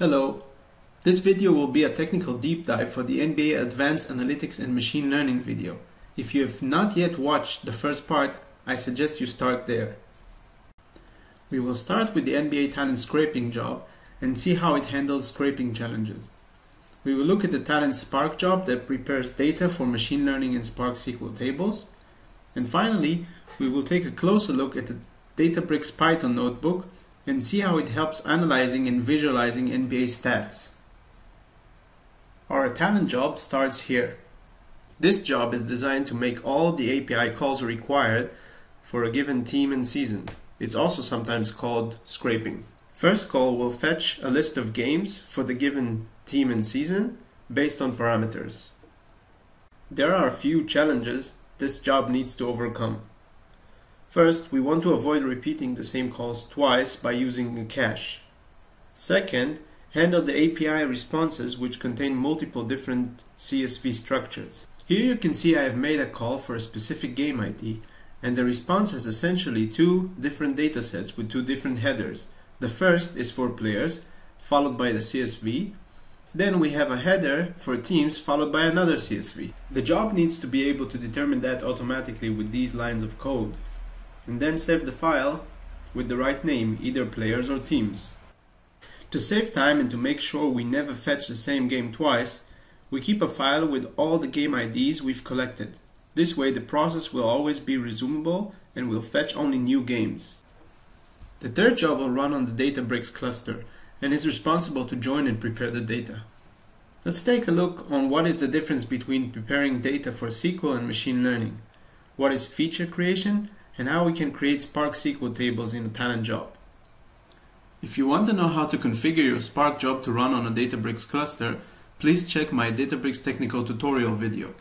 Hello. This video will be a technical deep dive for the NBA Advanced Analytics and Machine Learning video. If you have not yet watched the first part, I suggest you start there. We will start with the NBA Talend Scraping job and see how it handles scraping challenges. We will look at the Talend Spark job that prepares data for machine learning in Spark SQL tables. And finally, we will take a closer look at the Databricks Python notebook and see how it helps analyzing and visualizing NBA stats. Our Talend job starts here. This job is designed to make all the API calls required for a given team and season. It's also sometimes called scraping. First call will fetch a list of games for the given team and season based on parameters. There are a few challenges this job needs to overcome. First, we want to avoid repeating the same calls twice by using a cache. Second, handle the API responses which contain multiple different CSV structures. Here you can see I have made a call for a specific game ID and the response has essentially two different datasets with two different headers. The first is for players, followed by the CSV. Then we have a header for teams followed by another CSV. The job needs to be able to determine that automatically with these lines of code and then save the file with the right name, either players or teams. To save time and to make sure we never fetch the same game twice, we keep a file with all the game IDs we've collected. This way the process will always be resumable and will fetch only new games. The third job will run on the Databricks cluster and is responsible to join and prepare the data. Let's take a look on what is the difference between preparing data for SQL and machine learning. What is feature creation and how we can create Spark SQL tables in a Talend job. If you want to know how to configure your Spark job to run on a Databricks cluster, please check my Databricks technical tutorial video.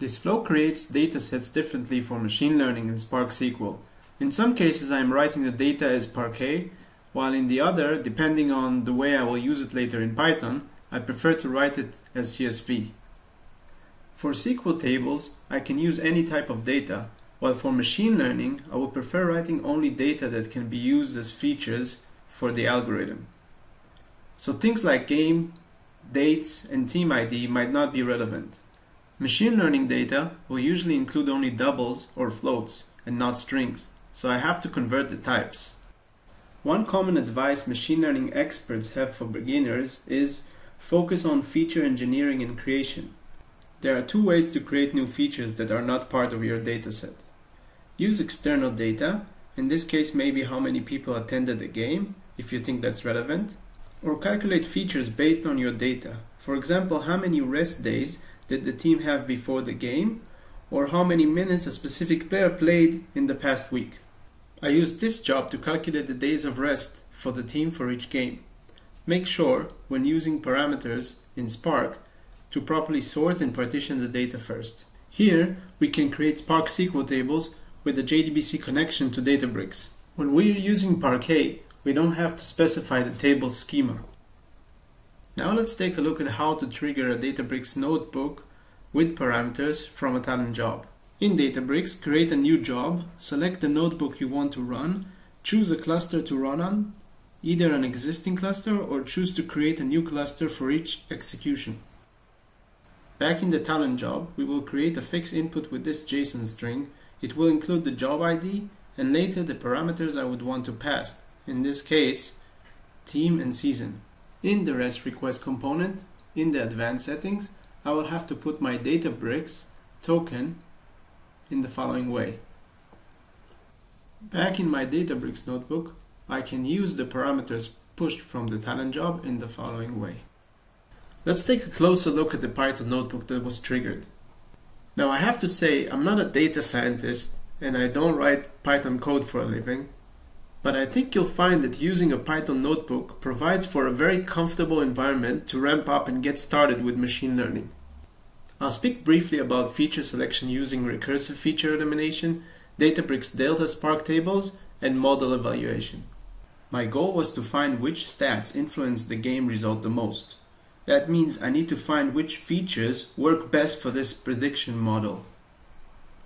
This flow creates datasets differently for machine learning and Spark SQL. In some cases I am writing the data as Parquet, while in the other, depending on the way I will use it later in Python, I prefer to write it as CSV. For SQL tables, I can use any type of data, while for machine learning, I would prefer writing only data that can be used as features for the algorithm. So things like game, dates, and team ID might not be relevant. Machine learning data will usually include only doubles or floats and not strings, so I have to convert the types. One common advice machine learning experts have for beginners is focus on feature engineering and creation. There are two ways to create new features that are not part of your dataset. Use external data, in this case maybe how many people attended the game, if you think that's relevant, or calculate features based on your data. For example, how many rest days did the team have before the game, or how many minutes a specific player played in the past week. I used this job to calculate the days of rest for the team for each game. Make sure, when using parameters in Spark, to properly sort and partition the data first. Here, we can create Spark SQL tables with a JDBC connection to Databricks. When we are using Parquet, we don't have to specify the table schema. Now let's take a look at how to trigger a Databricks notebook with parameters from a Talend job. In Databricks, create a new job, select the notebook you want to run, choose a cluster to run on, either an existing cluster or choose to create a new cluster for each execution. Back in the Talend job, we will create a fixed input with this JSON string it will include the job ID and later the parameters I would want to pass, in this case, team and season. In the REST request component, in the advanced settings, I will have to put my Databricks token in the following way. Back in my Databricks notebook, I can use the parameters pushed from the Talend job in the following way. Let's take a closer look at the Python notebook that was triggered. Now I have to say I'm not a data scientist and I don't write Python code for a living, but I think you'll find that using a Python notebook provides for a very comfortable environment to ramp up and get started with machine learning. I'll speak briefly about feature selection using recursive feature elimination, Databricks Delta Spark tables, and model evaluation. My goal was to find which stats influence the game result the most. That means I need to find which features work best for this prediction model.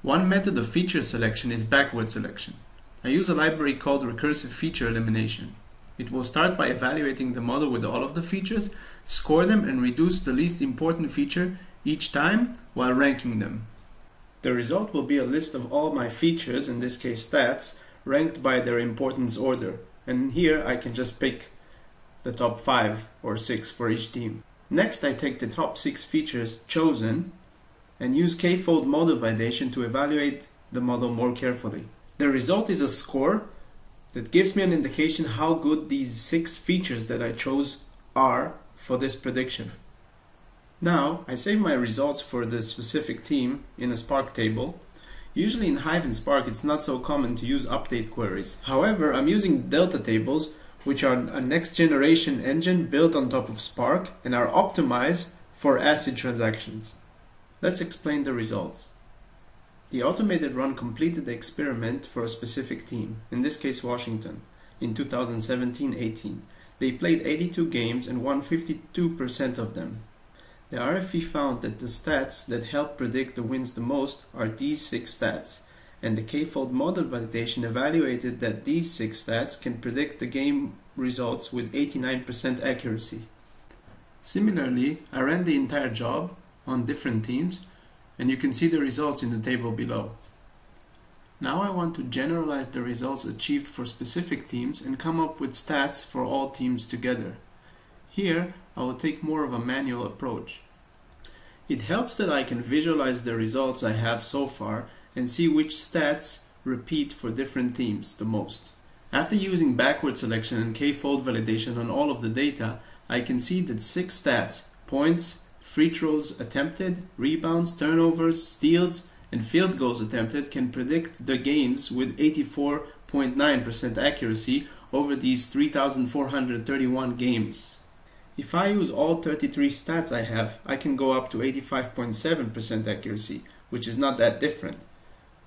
One method of feature selection is backward selection. I use a library called recursive feature elimination. It will start by evaluating the model with all of the features, score them and reduce the least important feature each time while ranking them. The result will be a list of all my features, in this case stats, ranked by their importance order. And here I can just pick the top 5 or 6 for each team. Next I take the top 6 features chosen and use k-fold model validation to evaluate the model more carefully. The result is a score that gives me an indication how good these 6 features that I chose are for this prediction. Now, I save my results for the specific team in a Spark table. Usually in Hive and Spark it's not so common to use update queries. However, I'm using delta tables which are a next generation engine built on top of Spark and are optimized for ACID transactions. Let's explain the results. The automated run completed the experiment for a specific team, in this case Washington, in 2017-18. They played 82 games and won 52% of them. The RFE found that the stats that help predict the wins the most are these six stats, and the k-fold model validation evaluated that these six stats can predict the game results with 89% accuracy. Similarly, I ran the entire job on different teams, and you can see the results in the table below. Now I want to generalize the results achieved for specific teams and come up with stats for all teams together. Here, I will take more of a manual approach. It helps that I can visualize the results I have so far and see which stats repeat for different teams the most. After using backward selection and k-fold validation on all of the data, I can see that six stats, points, free throws attempted, rebounds, turnovers, steals, and field goals attempted can predict the games with 84.9% accuracy over these 3,431 games. If I use all 33 stats I have, I can go up to 85.7% accuracy, which is not that different.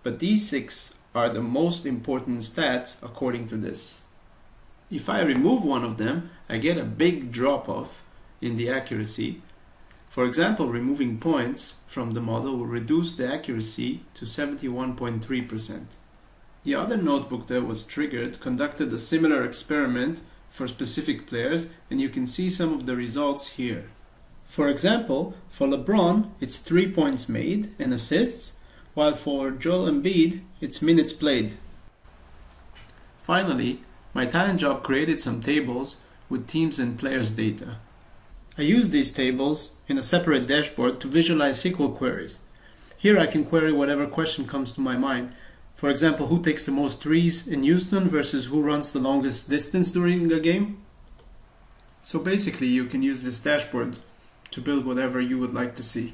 But these six are the most important stats according to this. If I remove one of them, I get a big drop off in the accuracy. For example, removing points from the model will reduce the accuracy to 71.3%. The other notebook that was triggered conducted a similar experiment for specific players and you can see some of the results here. For example, for LeBron, it's 3 points made and assists, while for Joel Embiid, it's minutes played. Finally, my Talend job created some tables with teams and players data. I use these tables in a separate dashboard to visualize SQL queries. Here I can query whatever question comes to my mind for example, who takes the most threes in Houston versus who runs the longest distance during a game. So basically you can use this dashboard to build whatever you would like to see.